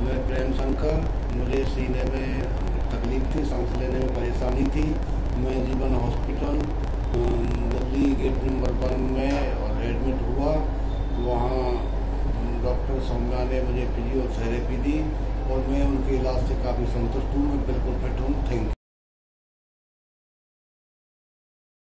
M Shankar मुझे सीने में तकलीफ़ थी, सांस लेने में परेशानी थी। मैं Jeevan hospital Delhi gate number one में और एडमिट हुआ। वहाँ डॉक्टर सौम्या ने मुझे फिजियोथेरेपी दी और मैं उनके इलाज से काफ़ी संतुष्ट हूँ। मैं बिल्कुल